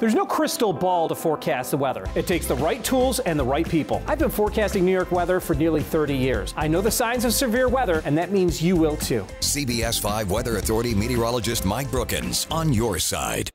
There's no crystal ball to forecast the weather. It takes the right tools and the right people. I've been forecasting New York weather for nearly 30 years. I know the signs of severe weather, and that means you will too. CBS 5 Weather Authority meteorologist Mike Brookins on your side.